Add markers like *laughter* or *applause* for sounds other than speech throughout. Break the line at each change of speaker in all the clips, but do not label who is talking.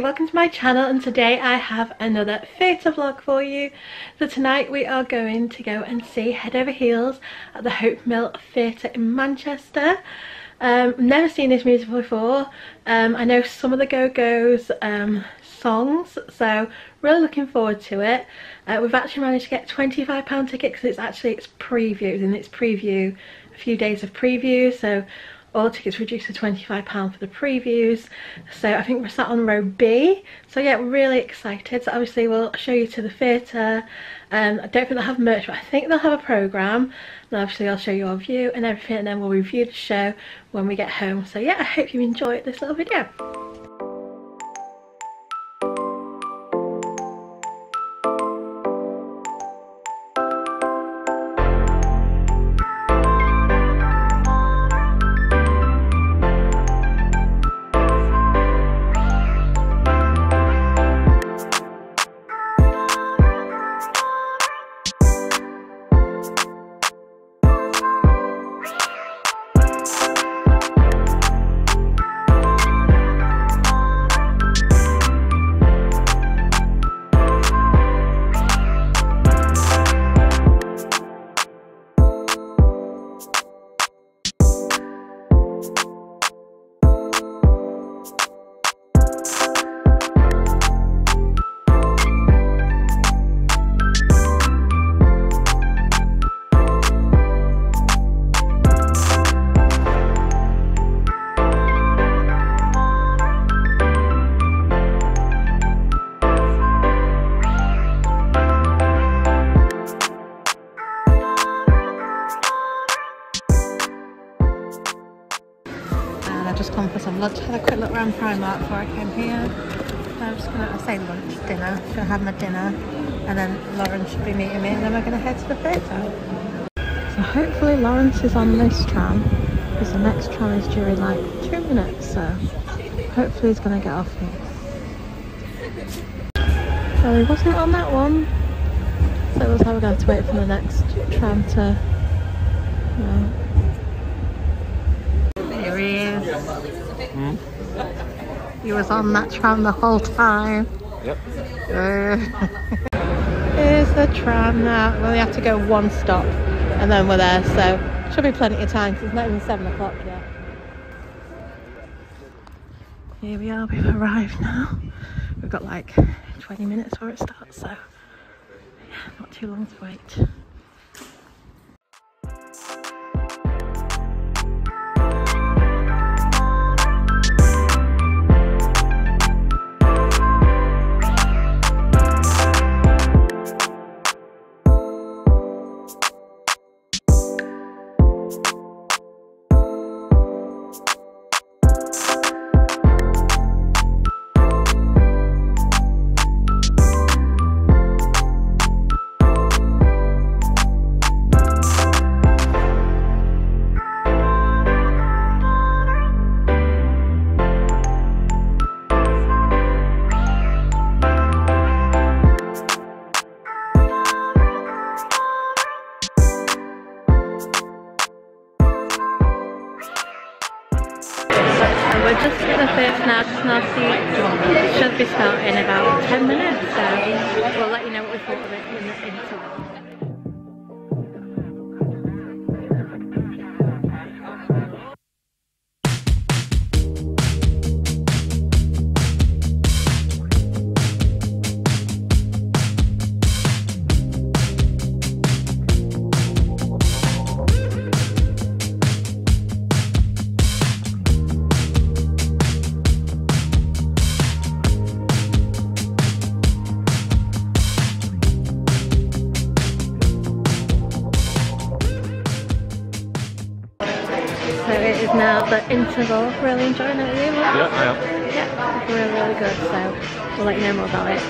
Welcome to my channel and today I have another theatre vlog for you. So tonight we are going to go and see Head Over Heels at the Hope Mill Theatre in Manchester. Um, never seen this musical before. Um, I know some of the Go-Go's um, songs, so really looking forward to it. Uh, we've actually managed to get £25 ticket because it's actually its preview, in its preview, a few days of preview, so all tickets reduced to £25 for the previews. So I think we're sat on row B. So yeah we're really excited. So obviously we'll show you to the theatre. Um, I don't think they'll have merch but I think they'll have a programme. And obviously I'll show you our view and everything and then we'll review the show when we get home. So yeah I hope you enjoyed this little video just come for some lunch. Had a quick look around Primark before I came here. I'm just gonna I say lunch, dinner. Gonna have my dinner, and then Lawrence should be meeting me, and then we're gonna head to the theatre. So hopefully Lawrence is on this tram, because the next tram is due in like two minutes. So hopefully he's gonna get off here. So he wasn't on that one. So it looks like we're to have to wait for the next tram to. You know, there he is.
Hmm? *laughs*
He was on that tram the whole time.
Yep.
Uh, *laughs* Here's the tram now. We only have to go one stop and then we're there, so should be plenty of time 'cause it's not even seven o'clock yet. Here we are, we've arrived now. We've got like 20 minutes before it starts, so yeah, not too long to wait. Interval. Really enjoying it, you?
Yeah, I am.
Yeah, really, really good. So we'll let you know more about it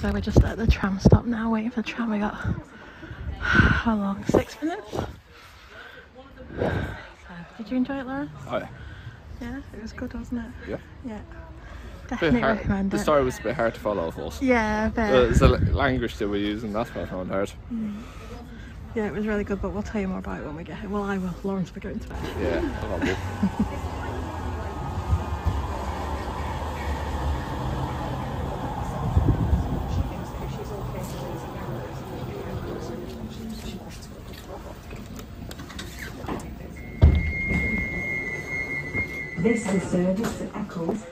So we're just at the tram stop now, waiting for the tram. We got *sighs* how long? Six minutes. So, *sighs* did you enjoy it, Laura?
Oh yeah.
Yeah, it was good, wasn't it?
Yeah.
Yeah. Definitely
hard.
recommend
The story was a bit hard to follow for us.
Yeah, but
Uh, it's the language that we're using, that's what I found hard.
yeah, it was really good. But we'll tell you more about it when we get here. Well, I will. Lawrence will go into bed.
Yeah, *laughs*
This is service that echoes.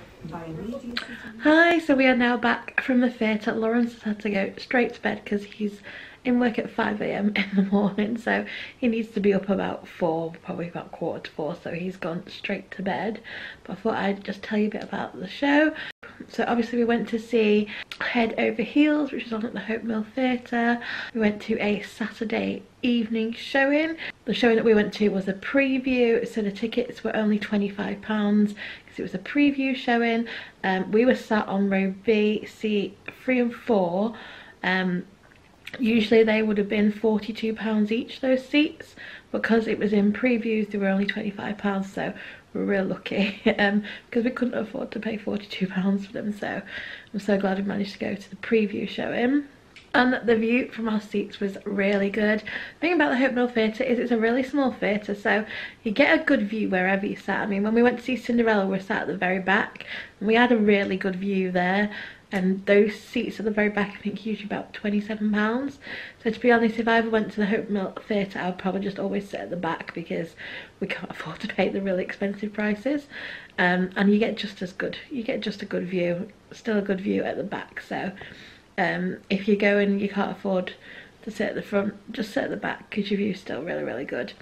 Hi, so we are now back from the theatre. Lawrence has had to go straight to bed because he's in work at 5am *laughs* in the morning, so he needs to be up about 4, probably about quarter to 4, so he's gone straight to bed. But I thought I'd just tell you a bit about the show. So obviously we went to see Head Over Heels, which was on at the Hope Mill Theatre. We went to a Saturday evening showing. The showing that we went to was a preview, so the tickets were only £25 because it was a preview showing. Um, we were sat on row B, seat 3 and 4. Um, usually they would have been £42 each, those seats. Because it was in previews, they were only £25, so we're real lucky *laughs* um, because we couldn't afford to pay £42 for them. So I'm so glad we managed to go to the preview showing. And the view from our seats was really good. The thing about the Hope Mill Theatre is it's a really small theatre, so you get a good view wherever you sat. I mean, when we went to see Cinderella, we sat at the very back, and we had a really good view there. And those seats at the very back, I think, usually about £27. So to be honest, if I ever went to the Hope Mill Theatre, I would probably just always sit at the back because we can't *laughs* afford to pay the really expensive prices. Um, and you get just as good, you get just a good view, still a good view at the back. So um, if you go and you can't afford to sit at the front, just sit at the back because your view's still really, really good.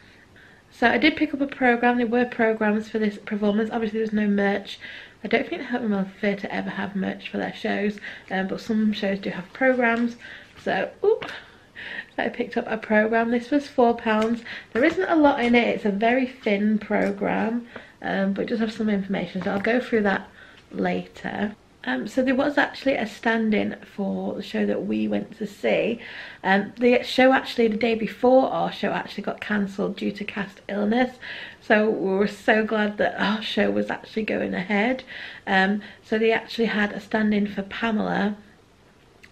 So I did pick up a programme, there were programmes for this performance, obviously there's no merch. I don't think the Hope Mill Theatre ever have merch for their shows, um, but some shows do have programmes. So, oop, I picked up a programme, this was £4. There isn't a lot in it, it's a very thin programme, um, but it does have some information, so I'll go through that later. Um, so there was actually a stand-in for the show that we went to see. Um, the show actually, the day before our show actually got cancelled due to cast illness. So we were so glad that our show was actually going ahead. Um, so they actually had a stand-in for Pamela.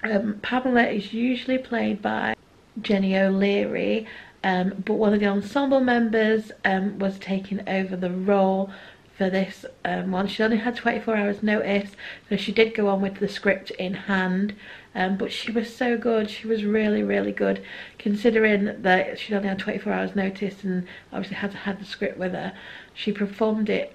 Um, Pamela is usually played by Jenny O'Leary, um, but one of the ensemble members um, was taking over the role for this um, one. She only had 24 hours notice, so she did go on with the script in hand. Um, but she was so good. She was really, really good, considering that she'd only had 24 hours notice and obviously had to have the script with her. She performed it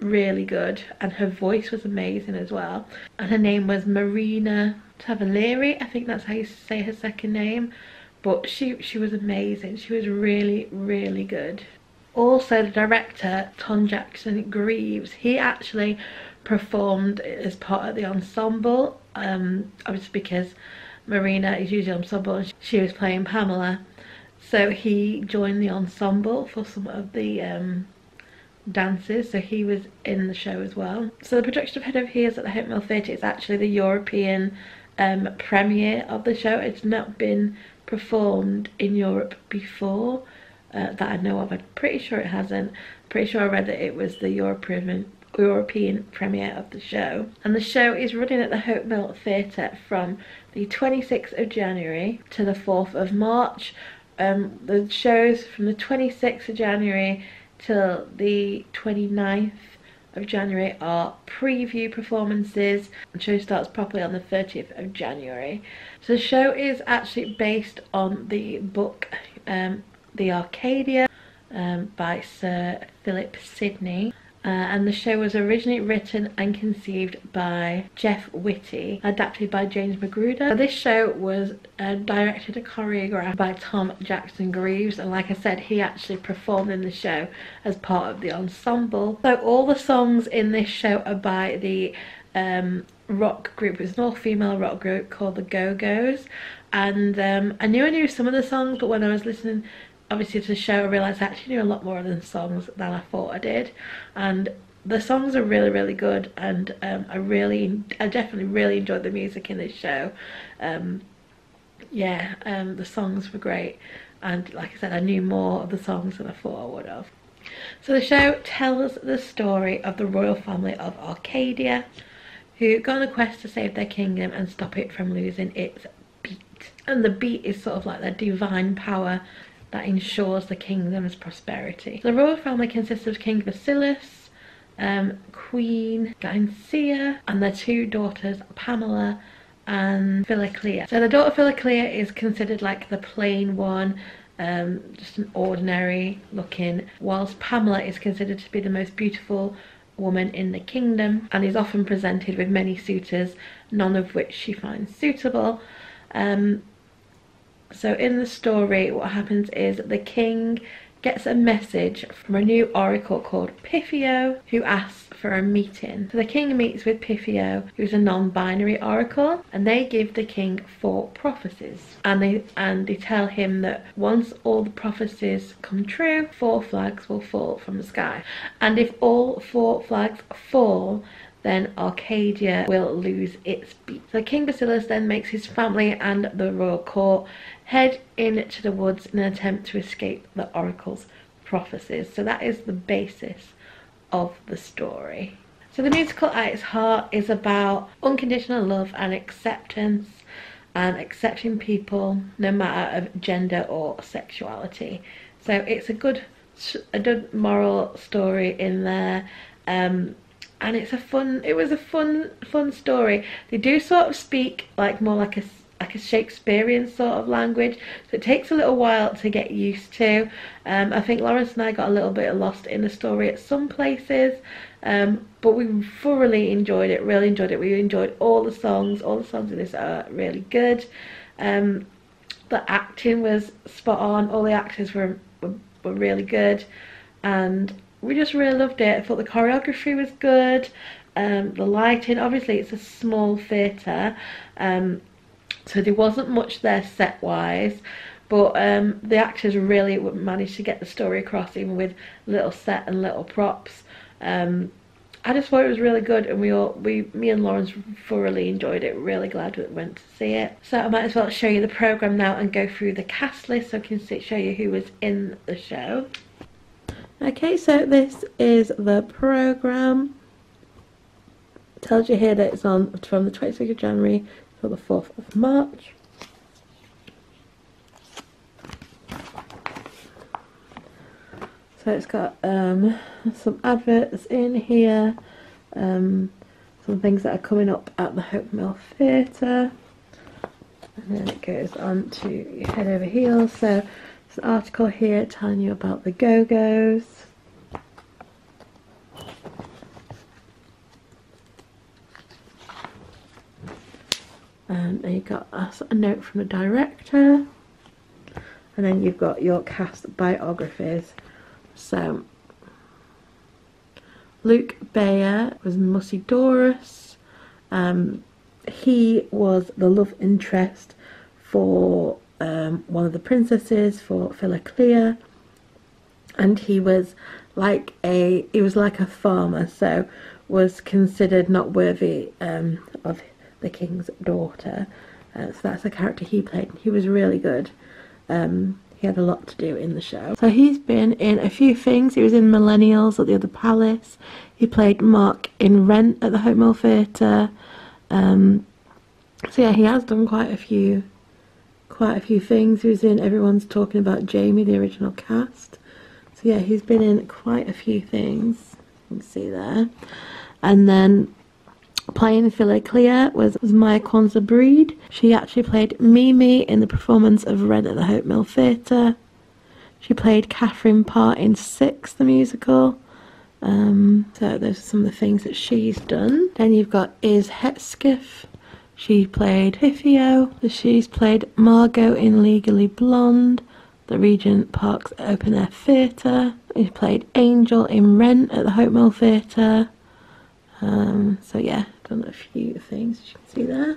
really good, and her voice was amazing as well. And her name was Marina Tavolieri. I think that's how you say her second name. But she she was amazing. She was really, really good also the director Tom Jackson Greaves he actually performed as part of the ensemble um obviously because Marina is usually ensemble and she was playing Pamela. So he joined the ensemble for some of the um dances. So he was in the show as well. So the production of Head Over Heels at the Hope Mill Theatre is actually the European um premiere of the show. It's not been performed in Europe before uh, that I know of. I'm pretty sure it hasn't. Pretty sure I read that it was the European European premiere of the show. And the show is running at the Hope Mill Theatre from the 26th of January to the 4th of March. Um, the shows from the 26th of January till the 29th of January are preview performances. The show starts properly on the 30th of January. So the show is actually based on the book um, the Arcadia um, by Sir Philip Sidney. Uh, and the show was originally written and conceived by Jeff Whitty, adapted by James Magruder. This show was uh, directed and choreographed by Tom Jackson Greaves, and like I said, he actually performed in the show as part of the ensemble. So all the songs in this show are by the um, rock group. It's an all-female rock group called the Go-Go's, and um, I knew I knew some of the songs, but when I was listening obviously to the show I realised I actually knew a lot more of the songs than I thought I did. And the songs are really really good and um, I really I definitely really enjoyed the music in this show. Um, yeah um, the songs were great. And like I said I knew more of the songs than I thought I would have. So the show tells the story of the royal family of Arcadia who go on a quest to save their kingdom and stop it from losing its beat. And the beat is sort of like their divine power that ensures the kingdom's prosperity. The royal family consists of King Basilius, um, Queen Glycia, and their two daughters, Pamela and Philoclea. So the daughter Philoclea is considered like the plain one, um, just an ordinary looking, whilst Pamela is considered to be the most beautiful woman in the kingdom and is often presented with many suitors, none of which she finds suitable. Um, so in the story, what happens is the king gets a message from a new oracle called Pythio, who asks for a meeting. So the king meets with Pythio, who's a non-binary oracle, and they give the king four prophecies. And they and they tell him that once all the prophecies come true, four flags will fall from the sky. And if all four flags fall, then Arcadia will lose its beat. So King Basilius then makes his family and the royal court head into the woods in an attempt to escape the oracle's prophecies. So that is the basis of the story. So the musical at its heart is about unconditional love and acceptance and accepting people no matter of gender or sexuality. So it's a good a good moral story in there. Um, and it's a fun it was a fun fun story. They do sort of speak like more like a like a Shakespearean sort of language so it takes a little while to get used to. Um, I think Lawrence and I got a little bit lost in the story at some places um, but we thoroughly enjoyed it really enjoyed it. We enjoyed all the songs all the songs in this are really good. Um, the acting was spot on all the actors were, were, were really good and we just really loved it. I thought the choreography was good, um, the lighting, obviously it's a small theatre, um, so there wasn't much there set wise, but um, the actors really managed to get the story across even with little set and little props. Um, I just thought it was really good and we all, we, me and Lawrence thoroughly enjoyed it, really glad we went to see it. So I might as well show you the programme now and go through the cast list so I can show you who was in the show. Okay, so this is the program. Tells you here that it's on from the 26th of January till the 4th of March. So it's got um, some adverts in here, um, some things that are coming up at the Hope Mill Theatre. And then it goes on to Head Over Heels. So article here telling you about the Go-Go's. And then you've got a note from the director. And then you've got your cast biographies. So, Luke Bayer was Musidorus. Um, he was the love interest for um, one of the princesses for Philoclea. And he was like a he was like a farmer so was considered not worthy um, of the king's daughter. Uh, so that's the character he played. He was really good. Um, he had a lot to do in the show. So he's been in a few things. He was in millennials at the other palace. He played mark in rent at the hope mill theatre. Um, so yeah he has done quite a few quite a few things. He was in Everyone's Talking About Jamie, the original cast. So yeah, he's been in quite a few things. You can see there. And then playing Philoclea was, was Maiya Quansah-Breed. She actually played Mimi in the performance of Rent at the Hope Mill Theatre. She played Catherine Parr in Six, the musical. Um, so those are some of the things that she's done. Then you've got Iz Hesketh, she played Pythio. She's played Margot in Legally Blonde, the Regent Park's Open Air Theatre. She played Angel in Rent at the Hope Mill Theatre. Um, so yeah, done a few things as you can see there.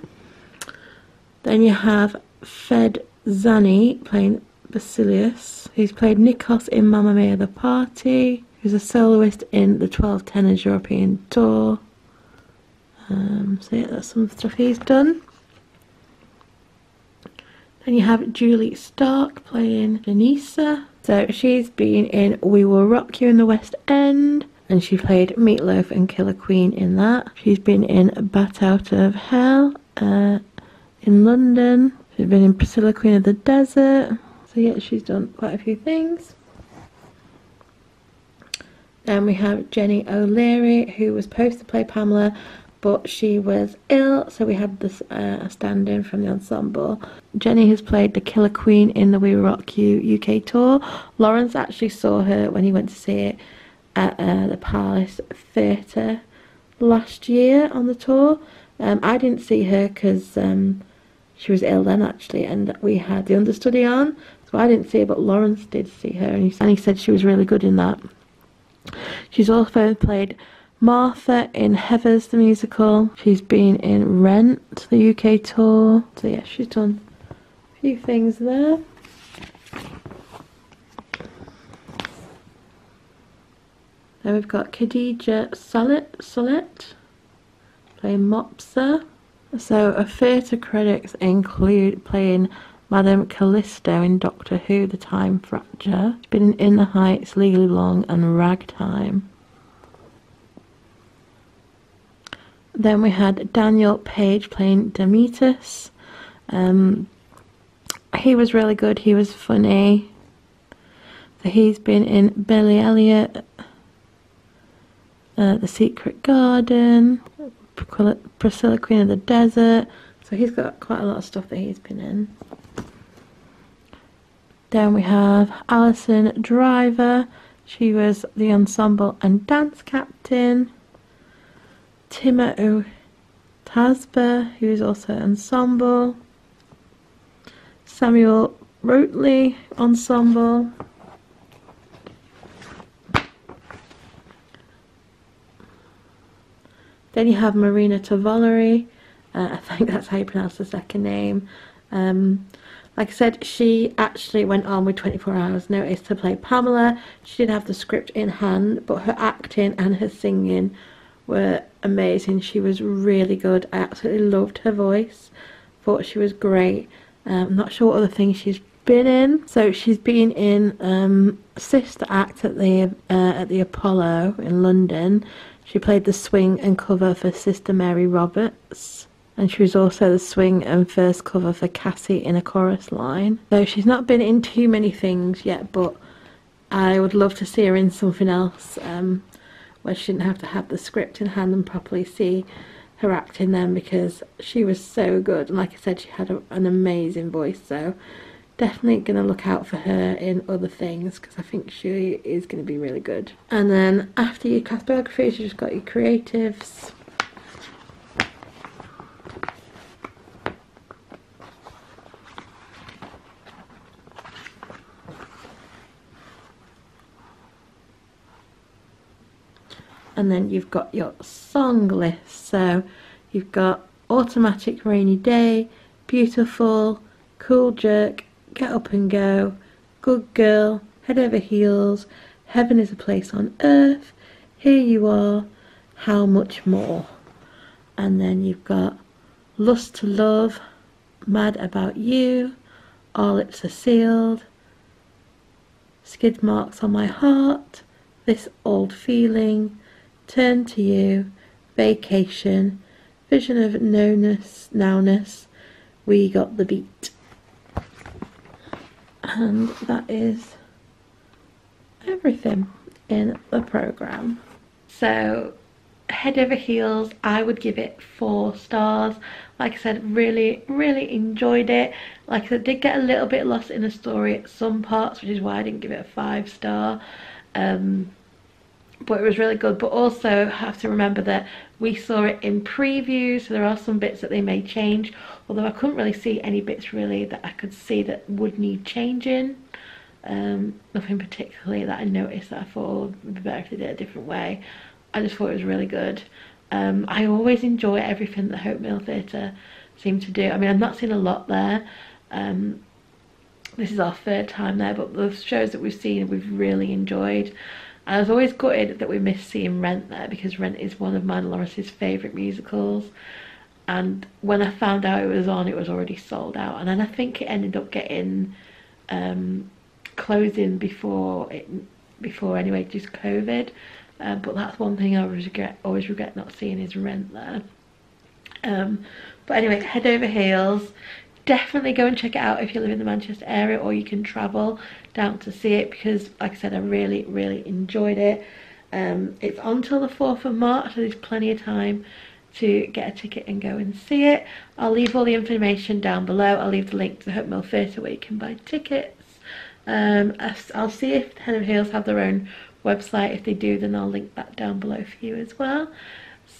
Then you have Fed Zanni playing Basilius. He's played Nikos in Mamma Mia the Party. He's a soloist in the 12 Tenors European Tour. Um, so yeah, that's some stuff he's done. Then you have Julie Stark playing Janissa. So she's been in We Will Rock You in the West End. And she played Meatloaf and Killer Queen in that. She's been in Bat Out of Hell uh, in London. She's been in Priscilla Queen of the Desert. So yeah, she's done quite a few things. Then we have Jenny O'Leary, who was supposed to play Pamela, but she was ill, so we had this uh, stand in from the ensemble. Jenny has played the Killer Queen in the We Rock You UK tour. Lawrence actually saw her when he went to see it at uh, the Palace Theatre last year on the tour. Um, I didn't see her because um, she was ill then actually, and we had the understudy on, so I didn't see her, but Lawrence did see her, and he, and he said she was really good in that. She's also played Martha in Heathers the musical. She's been in Rent, the UK tour. So yeah, she's done a few things there. Then we've got Khadija Sallet, Sallet playing Mopsa. So her theatre credits include playing Madame Callisto in Doctor Who The Time Fracture. She's been in In the Heights, Legally Blonde and Ragtime. Then we had Daniel Page playing Dametas. Um, he was really good, he was funny. So he's been in Billy Elliot, uh, The Secret Garden, Priscilla Queen of the Desert. So he's got quite a lot of stuff that he's been in. Then we have Alison Driver. She was the ensemble and dance captain. Timo Tasber, who is also ensemble. Samuel Rotley, ensemble. Then you have Marina Tavolieri. Uh, *laughs* I think that's how you pronounce the second name. Um, like I said, she actually went on with 24 hours notice to play Pamela. She did have the script in hand, but her acting and her singing were amazing. She was really good. I absolutely loved her voice. Thought she was great. Um, I'm not sure what other things she's been in. So she's been in um, Sister Act at the uh, at the Apollo in London. She played the swing and cover for Sister Mary Roberts. And she was also the swing and first cover for Cassie in a chorus line. So she's not been in too many things yet, but I would love to see her in something else um, where she didn't have to have the script in hand and properly see her acting then because she was so good. And like I said, she had a, an amazing voice. So definitely going to look out for her in other things because I think she is going to be really good. And then after your cast biographies, you just got your creatives. And then you've got your song list. So you've got Automatic Rainy Day, Beautiful, Cool Jerk, Get Up and Go, Good Girl, Head Over Heels, Heaven is a Place on Earth, Here You Are, How Much More. And then you've got Lust to Love, Mad About You, Our Lips Are Sealed, Skid Marks on My Heart, This Old Feeling, Turn to You, Vacation, Vision of Knownness, Nowness, We Got the Beat. And that is everything in the program. So head over heels. I would give it four stars. Like i said really really enjoyed it. Like i said did get a little bit lost in the story at some parts which is why i didn't give it a five star. Um but it was really good. But also have to remember that we saw it in preview so there are some bits that they may change. Although I couldn't really see any bits really that I could see that would need changing. Um, nothing particularly that I noticed that I thought would be better if they did it a different way. I just thought it was really good. Um, I always enjoy everything that Hope Mill Theatre seem to do. I mean I've not seen a lot there. Um, this is our third time there but the shows that we've seen we've really enjoyed And I was always gutted that we missed seeing Rent there because Rent is one of mine Lawrence's favourite musicals. And when I found out it was on, it was already sold out. And then I think it ended up getting um, closing before it before anyway, just COVID. Um, but that's one thing I always regret, always regret not seeing is Rent there. Um, but anyway, Head Over Heels. Definitely go and check it out if you live in the Manchester area or you can travel down to see it because, like I said, I really, really enjoyed it. Um, it's on till the 4th of March, so there's plenty of time to get a ticket and go and see it. I'll leave all the information down below. I'll leave the link to the Hope Mill Theatre where you can buy tickets. Um, I'll see if Head Over Heels have their own website. If they do, then I'll link that down below for you as well.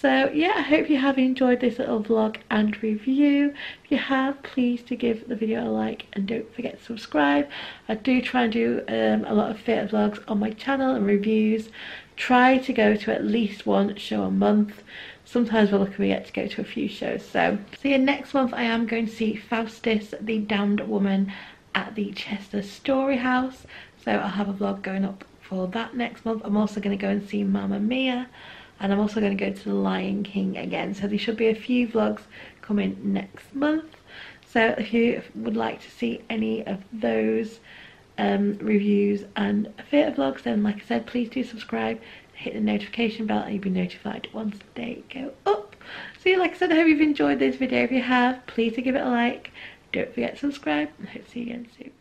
So yeah, I hope you have enjoyed this little vlog and review. If you have, please do give the video a like and don't forget to subscribe. I do try and do um, a lot of theatre vlogs on my channel and reviews. Try to go to at least one show a month. Sometimes we're lucky we get to go to a few shows. So, so yeah, next month I am going to see Faustus, the Damned Woman at the Chester Story House. So I'll have a vlog going up for that next month. I'm also going to go and see Mamma Mia and I'm also going to go to the Lion King again. So there should be a few vlogs coming next month. So if you would like to see any of those um, reviews and theatre vlogs then like I said please do subscribe hit the notification bell and you'll be notified once they go up. So like I said I hope you've enjoyed this video. If you have please do give it a like. Don't forget to subscribe and hope to see you again soon